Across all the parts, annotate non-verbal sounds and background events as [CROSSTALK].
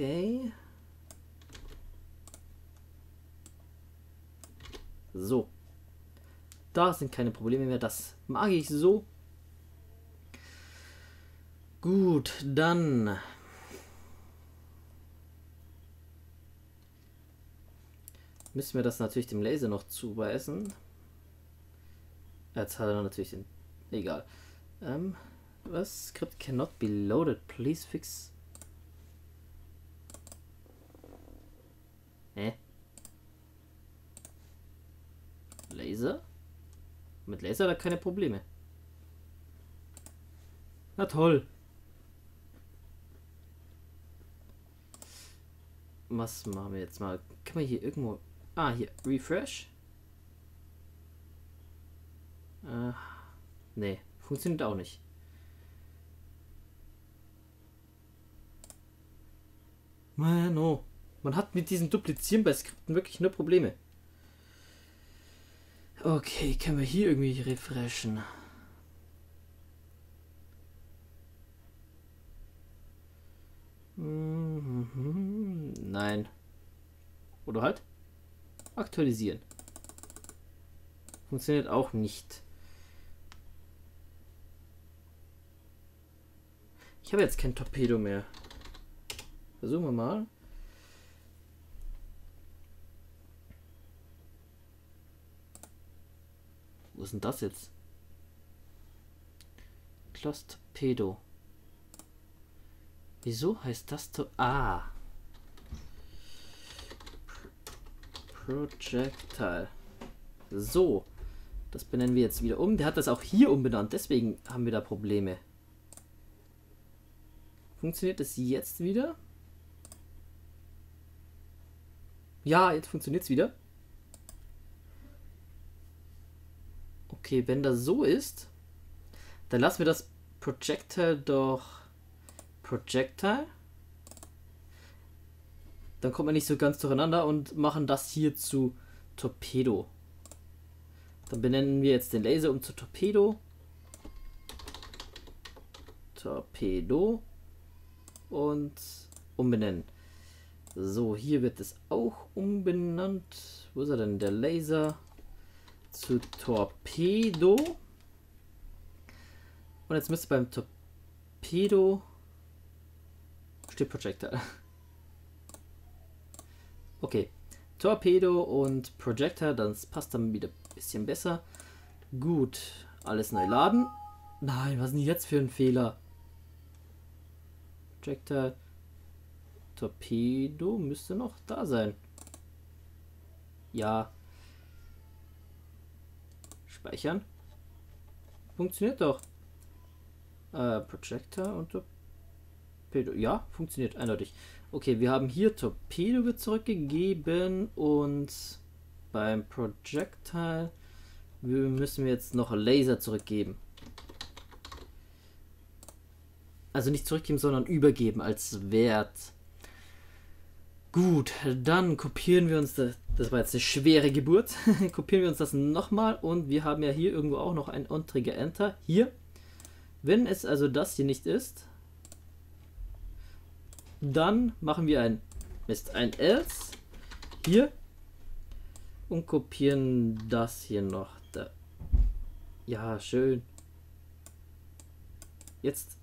Okay. So. Da sind keine Probleme mehr. Das mag ich so. Gut, dann. Müssen wir das natürlich dem Laser noch zuweisen. Jetzt hat er natürlich den. Egal. Ähm, was? Script cannot be loaded. Please fix. Hä? Laser? Mit Laser da keine Probleme. Na toll. Was machen wir jetzt mal? Kann man hier irgendwo... Ah, hier. Refresh. Äh, nee. Funktioniert auch nicht. Mano. Man hat mit diesen Duplizieren bei Skripten wirklich nur Probleme. Okay, können wir hier irgendwie refreshen? Nein. Oder halt aktualisieren. Funktioniert auch nicht. Ich habe jetzt kein Torpedo mehr. Versuchen wir mal. Wo ist denn das jetzt? Close Torpedo. Wieso heißt das to Ah. Projectile. So. Das benennen wir jetzt wieder um. Der hat das auch hier umbenannt. Deswegen haben wir da Probleme. Funktioniert das jetzt wieder? Ja, jetzt funktioniert es wieder. Okay, wenn das so ist, dann lassen wir das Projectile doch Projectile. Dann kommt man nicht so ganz durcheinander und machen das hier zu Torpedo. Dann benennen wir jetzt den Laser um zu Torpedo. Torpedo. Und umbenennen. So, hier wird es auch umbenannt. Wo ist er denn? Der Laser zu Torpedo. Und jetzt müsste beim Torpedo steht Projectile. [LAUGHS] Okay. Torpedo und Projector, das passt dann wieder ein bisschen besser. Gut, alles neu laden. Nein, was ist denn jetzt für ein Fehler? Projector, Torpedo müsste noch da sein. Ja. Speichern. Funktioniert doch. Äh, Projector und Torpedo. Ja, funktioniert eindeutig. Okay, wir haben hier Torpedo wird zurückgegeben und beim Projectile müssen wir jetzt noch Laser zurückgeben. Also nicht zurückgeben, sondern übergeben als Wert. Gut, dann kopieren wir uns das. War jetzt eine schwere Geburt. [LAUGHS] kopieren wir uns das nochmal und wir haben ja hier irgendwo auch noch ein On-Trigger Enter. Hier. Wenn es also das hier nicht ist, dann machen wir ein Mist, ein else hier und kopieren das hier noch. Da. Ja, schön. Jetzt.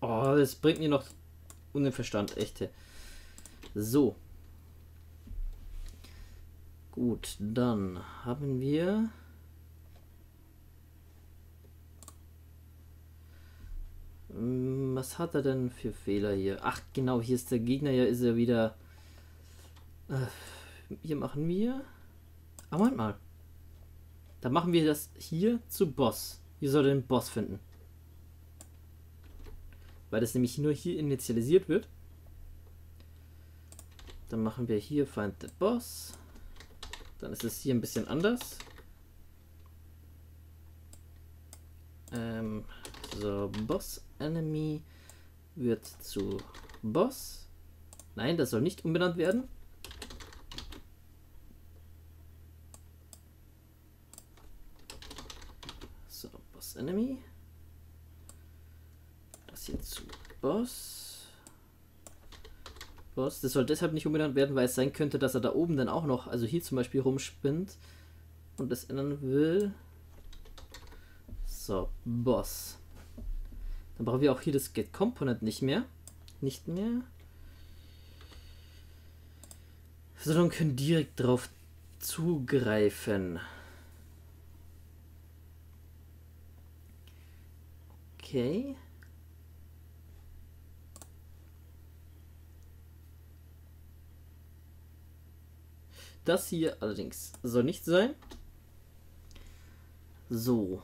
Oh, das bringt mir noch unen Verstand, echte. So. Gut, dann haben wir Hm, was hat er denn für Fehler hier? Ach, genau, hier ist der Gegner, ja ist er wieder. Äh, hier machen wir. Ah, Moment mal. Da machen wir das hier zu Boss. Hier soll er den Boss finden. Weil das nämlich nur hier initialisiert wird. Dann machen wir hier Find the Boss. Dann ist es hier ein bisschen anders. Ähm, so, Boss Enemy wird zu Boss. Nein, das soll nicht umbenannt werden. So, Boss Enemy. Das hier zu Boss. Boss. Das soll deshalb nicht umbenannt werden, weil es sein könnte, dass er da oben dann auch noch, also hier zum Beispiel rumspinnt und das ändern will. So, Boss. Dann brauchen wir auch hier das Get Component nicht mehr. Nicht mehr. Sondern können direkt drauf zugreifen. Okay. Das hier allerdings soll nicht sein. So.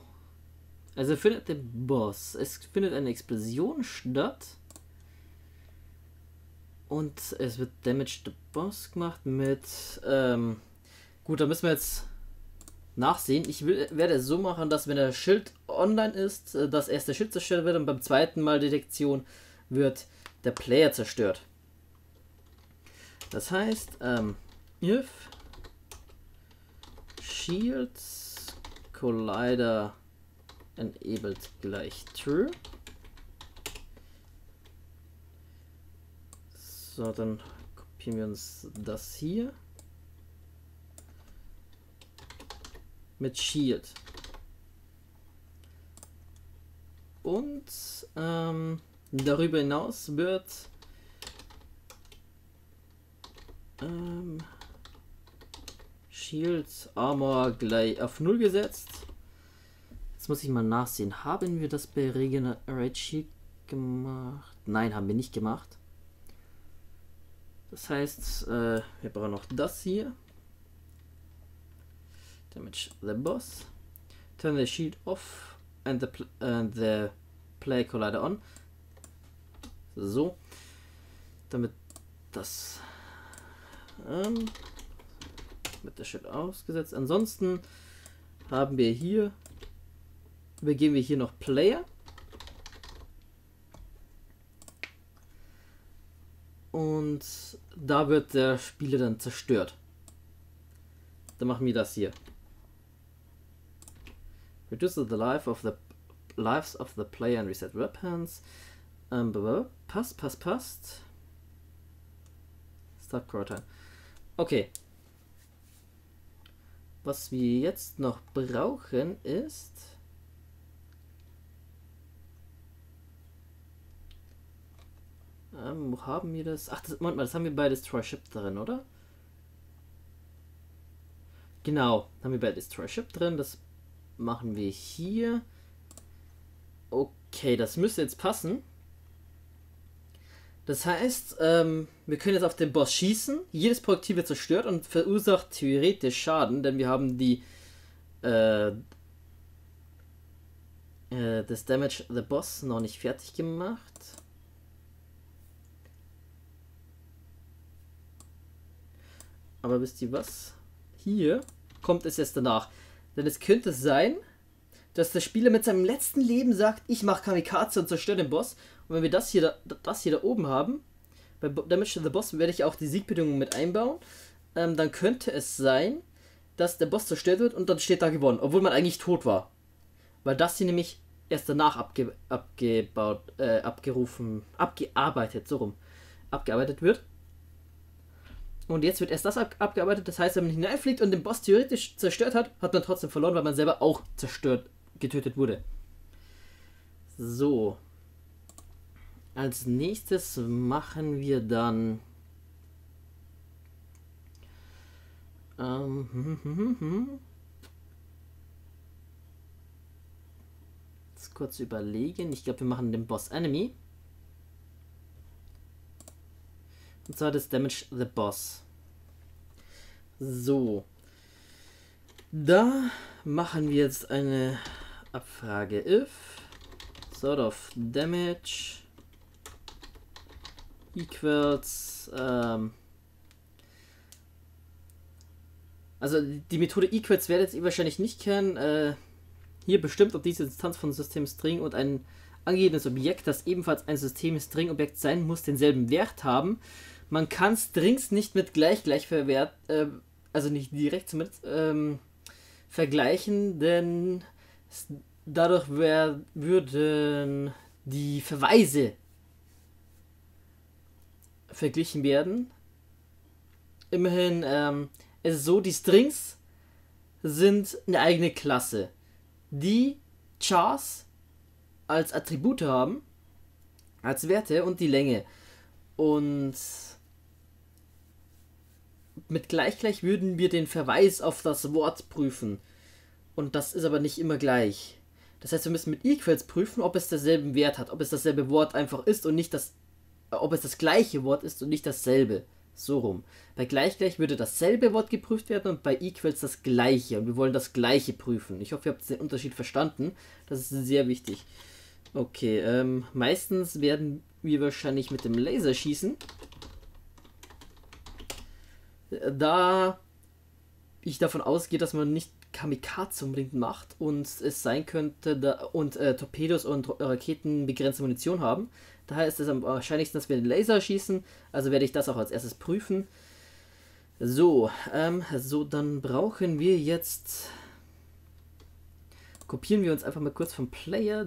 Also findet der Boss. Es findet eine Explosion statt. Und es wird Damage the Boss gemacht mit. Ähm, gut, da müssen wir jetzt nachsehen. Ich will, werde es so machen, dass wenn der Schild online ist, äh, dass erst der Schild zerstört wird und beim zweiten Mal Detektion wird der Player zerstört. Das heißt, ähm, if Shields Collider enabled gleich true. So, dann kopieren wir uns das hier. Mit Shield. Und ähm, darüber hinaus wird ähm, Shield Armor gleich auf 0 gesetzt. Jetzt muss ich mal nachsehen. Haben wir das bei Regenerate Shield gemacht? Nein, haben wir nicht gemacht. Das heißt, äh, wir brauchen noch das hier. Damage the boss. Turn the shield off and the, pl and the play collider on. So. Damit das ähm, mit der Shit ausgesetzt. Ansonsten haben wir hier übergeben wir hier noch Player. Und da wird der Spieler dann zerstört. Dann machen wir das hier. Reduce the life of the lives of the player and reset weapons. Ähm, passt, passt, passt. Start Quarter. Okay. Was wir jetzt noch brauchen ist Ähm, wo haben wir das? Ach, das, Moment mal, das haben wir bei Destroy Ship drin, oder? Genau, haben wir bei Destroy Ship drin. Das machen wir hier. Okay, das müsste jetzt passen. Das heißt, ähm, wir können jetzt auf den Boss schießen. Jedes Projektil wird zerstört und verursacht theoretisch Schaden, denn wir haben die äh, äh, das Damage the Boss noch nicht fertig gemacht. Aber wisst ihr was? Hier kommt es jetzt danach. Denn es könnte sein, dass der Spieler mit seinem letzten Leben sagt, ich mache Kamikaze und zerstöre den Boss. Und wenn wir das hier, da, das hier da oben haben, bei Damage to the Boss werde ich auch die Siegbedingungen mit einbauen, ähm, dann könnte es sein, dass der Boss zerstört wird und dann steht da gewonnen, obwohl man eigentlich tot war. Weil das hier nämlich erst danach abge abgebaut, äh, abgerufen, abgearbeitet, so rum, abgearbeitet wird. Und jetzt wird erst das ab abgearbeitet. Das heißt, wenn man hineinfliegt und den Boss theoretisch zerstört hat, hat man trotzdem verloren, weil man selber auch zerstört, getötet wurde. So. Als nächstes machen wir dann. Ähm, hm, hm, hm, Jetzt kurz überlegen. Ich glaube, wir machen den Boss Enemy. Und zwar das Damage the Boss. So. Da machen wir jetzt eine Abfrage. If sort of damage equals ähm, also die Methode equals werdet ihr wahrscheinlich nicht kennen. Äh, hier bestimmt, ob diese Instanz von System String und ein angegebenes Objekt, das ebenfalls ein System String Objekt sein muss, denselben Wert haben man kann Strings nicht mit gleich gleich verwert, äh, also nicht direkt zumindest ähm, vergleichen, denn dadurch wär, würden die Verweise verglichen werden. Immerhin, ähm, es ist so, die Strings sind eine eigene Klasse, die Chars als Attribute haben, als Werte und die Länge. Und mit gleich gleich würden wir den Verweis auf das Wort prüfen. Und das ist aber nicht immer gleich. Das heißt, wir müssen mit equals prüfen, ob es derselben Wert hat, ob es dasselbe Wort einfach ist und nicht das, ob es das gleiche Wort ist und nicht dasselbe. So rum. Bei gleich gleich würde dasselbe Wort geprüft werden und bei equals das gleiche. Und wir wollen das gleiche prüfen. Ich hoffe, ihr habt den Unterschied verstanden. Das ist sehr wichtig. Okay, ähm, meistens werden wir wahrscheinlich mit dem Laser schießen. Da ich davon ausgehe, dass man nicht Kamikaze unbedingt macht und es sein könnte, da, und äh, Torpedos und Raketen begrenzte Munition haben. Daher ist es am wahrscheinlichsten, dass wir den Laser schießen. Also werde ich das auch als erstes prüfen. So, ähm, so dann brauchen wir jetzt. Kopieren wir uns einfach mal kurz vom Player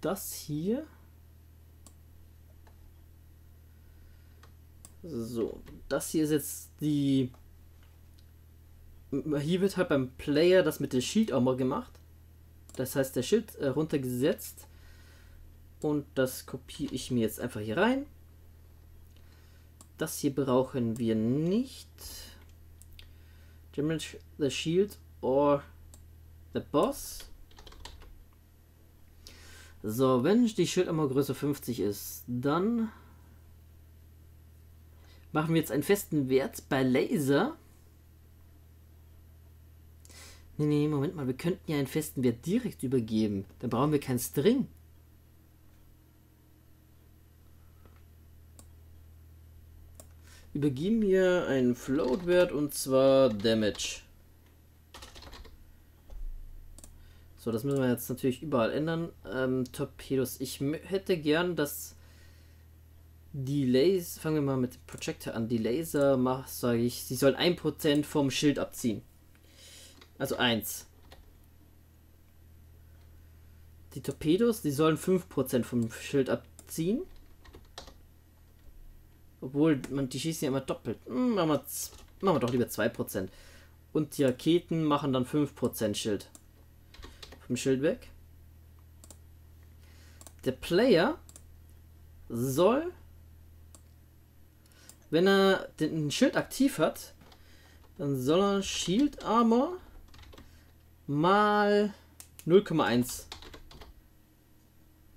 das hier. So, das hier ist jetzt die hier wird halt beim Player das mit der Shield Armor gemacht. Das heißt, der Schild äh, runtergesetzt. Und das kopiere ich mir jetzt einfach hier rein. Das hier brauchen wir nicht. Damage the Shield or the Boss. So, wenn die Schild Armor Größe 50 ist, dann machen wir jetzt einen festen Wert bei Laser. Nee, nee, Moment mal, wir könnten ja einen festen Wert direkt übergeben. Dann brauchen wir keinen String. Übergeben wir einen Float-Wert und zwar Damage. So, das müssen wir jetzt natürlich überall ändern. Ähm, Torpedos. Ich hätte gern, dass die Laser, fangen wir mal mit dem Projector an. Die Laser, sage ich, sie sollen 1% vom Schild abziehen. Also 1. Die Torpedos, die sollen 5% vom Schild abziehen. Obwohl, man, die schießen ja immer doppelt. Hm, machen, wir, machen wir doch lieber 2%. Und die Raketen machen dann 5% Schild. Vom Schild weg. Der Player soll, wenn er den Schild aktiv hat, dann soll er Shield Armor mal 0,1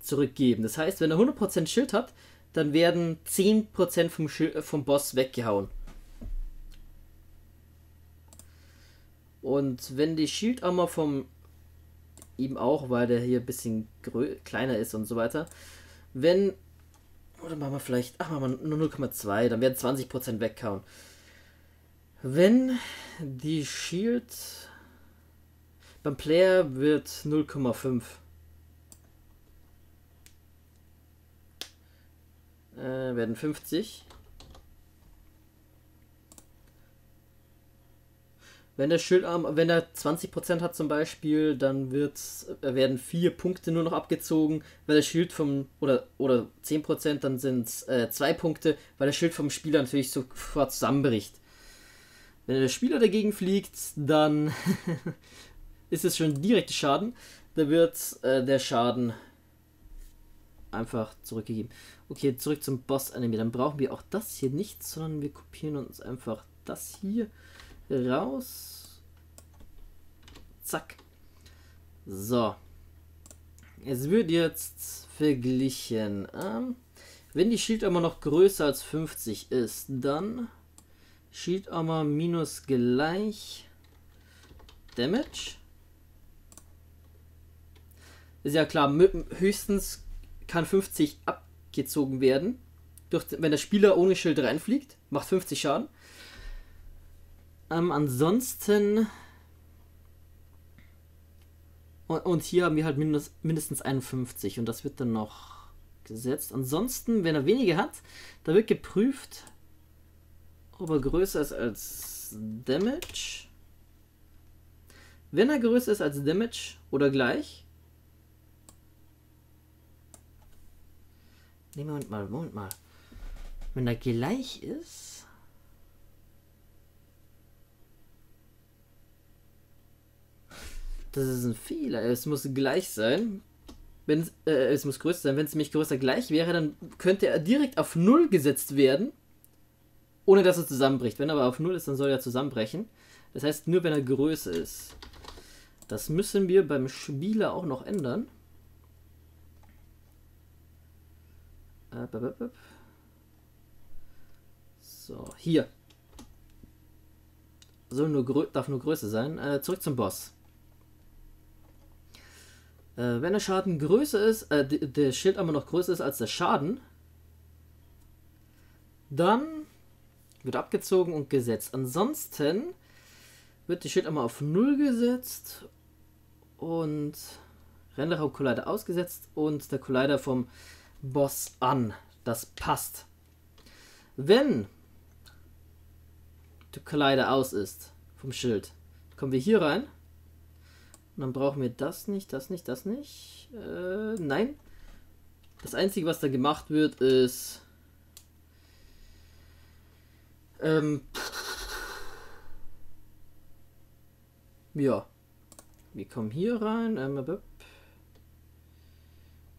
zurückgeben. Das heißt, wenn er 100% Schild hat, dann werden 10% vom, vom Boss weggehauen. Und wenn die Shield Armor vom ihm auch, weil der hier ein bisschen kleiner ist und so weiter. Wenn oder machen wir vielleicht, ach machen wir nur 0,2, dann werden 20% weghauen. Wenn die Shield beim Player wird 0,5. Äh, werden 50. Wenn der Schildarm, wenn er 20% hat zum Beispiel, dann wird, äh, werden vier Punkte nur noch abgezogen, weil der Schild vom, oder, oder 10%, dann sind es äh, zwei Punkte, weil der Schild vom Spieler natürlich sofort zusammenbricht. Wenn der Spieler dagegen fliegt, dann [LAUGHS] ist es schon direkte Schaden. Da wird äh, der Schaden einfach zurückgegeben. Okay, zurück zum Boss Anime. Dann brauchen wir auch das hier nicht, sondern wir kopieren uns einfach das hier raus. Zack. So. Es wird jetzt verglichen. Ähm, wenn die Shield Armor noch größer als 50 ist, dann Shield Armor minus gleich Damage. Ist ja klar, höchstens kann 50 abgezogen werden. Durch, wenn der Spieler ohne Schild reinfliegt, macht 50 Schaden. Ähm, ansonsten. Und, und, hier haben wir halt mindest, mindestens 51 und das wird dann noch gesetzt. Ansonsten, wenn er weniger hat, da wird geprüft, ob er größer ist als Damage. Wenn er größer ist als Damage oder gleich, Nee, Moment mal, Moment mal. Wenn er gleich ist. Das ist ein Fehler. Es muss gleich sein. Wenn äh, es muss größer sein. Wenn es nämlich größer gleich wäre, dann könnte er direkt auf 0 gesetzt werden. Ohne dass er zusammenbricht. Wenn er aber auf 0 ist, dann soll er zusammenbrechen. Das heißt, nur wenn er größer ist. Das müssen wir beim Spieler auch noch ändern. So, hier. Soll nur darf nur größer sein. Äh, zurück zum Boss. Äh, wenn der Schaden größer ist, äh, der Schild aber noch größer ist als der Schaden, dann wird abgezogen und gesetzt. Ansonsten wird die Schild einmal auf 0 gesetzt und Renderer Collider ausgesetzt und der Collider vom Boss an. Das passt. Wenn der Collider aus ist vom Schild, kommen wir hier rein. Und dann brauchen wir das nicht, das nicht, das nicht. Äh, nein. Das Einzige, was da gemacht wird, ist... Ähm, ja. Wir kommen hier rein. Ähm,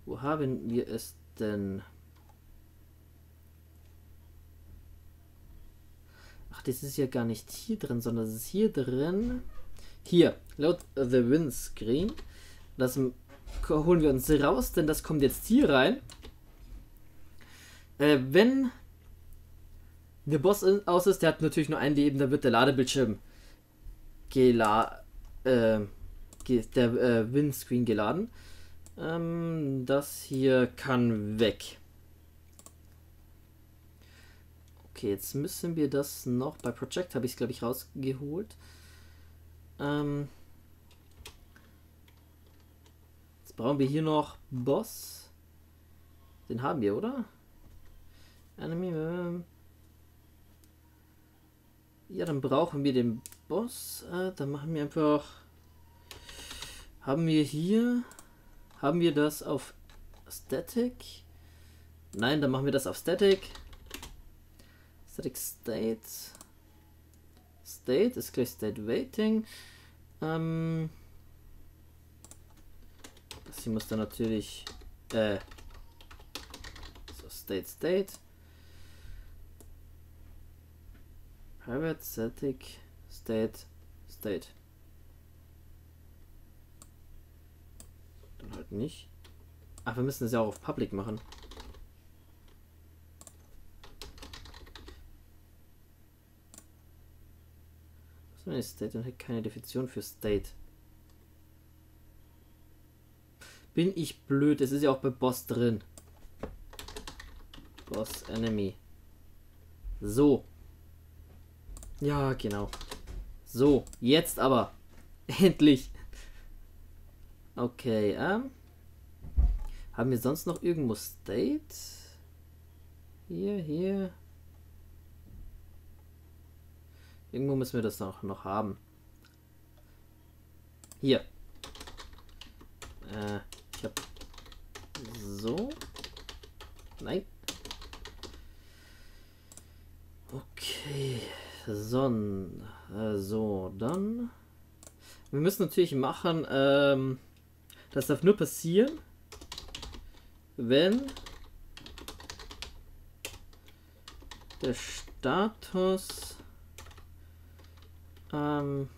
wo haben wir es denn? Ach, das ist ja gar nicht hier drin, sondern es ist hier drin. Hier, laut The Windscreen. Das holen wir uns raus, denn das kommt jetzt hier rein. Äh, wenn der Boss aus ist, der hat natürlich nur ein Leben, da wird der Ladebildschirm gela äh, der äh, Windscreen geladen. Ähm, das hier kann weg. Okay, jetzt müssen wir das noch. Bei Project habe ich es, glaube ich, rausgeholt. Ähm, jetzt brauchen wir hier noch Boss. Den haben wir, oder? Enemy. Ähm, ja, dann brauchen wir den Boss. Äh, dann machen wir einfach. Haben wir hier. Haben wir das auf Static? Nein, dann machen wir das auf Static. Static State. State ist gleich State Waiting. Ähm, das hier muss dann natürlich äh, so State State. Private Static State State. Halt nicht. Ach, wir müssen es ja auch auf Public machen. Was ist State? Dann hat keine Definition für State. Bin ich blöd? Es ist ja auch bei Boss drin. Boss Enemy. So. Ja, genau. So, jetzt aber. [LAUGHS] Endlich. Okay, ähm. Haben wir sonst noch irgendwo State? Hier, hier. Irgendwo müssen wir das noch, noch haben. Hier. Äh, ich hab so. Nein. Okay. So, äh, so, dann. Wir müssen natürlich machen, ähm, das darf nur passieren, wenn der Status ähm,